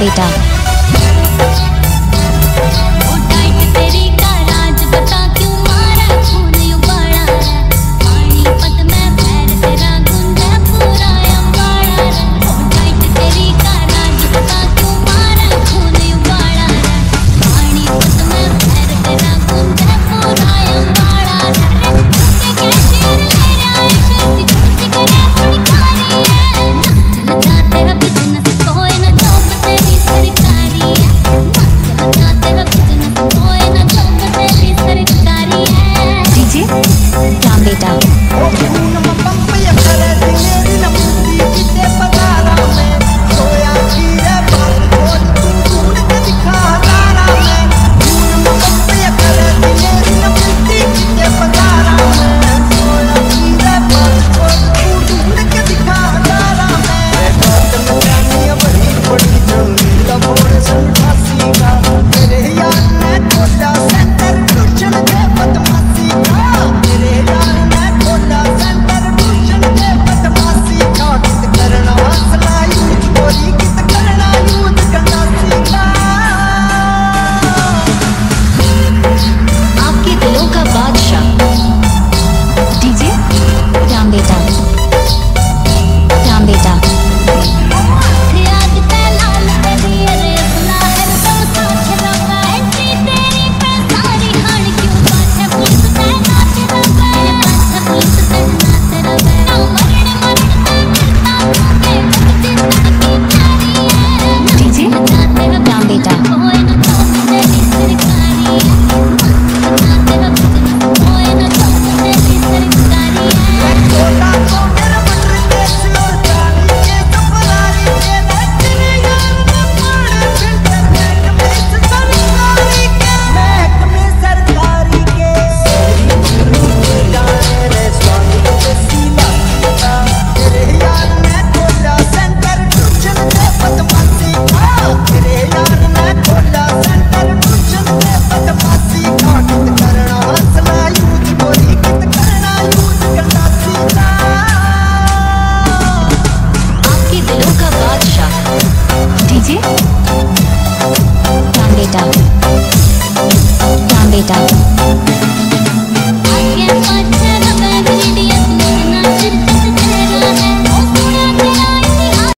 data. बेटा। बेटा।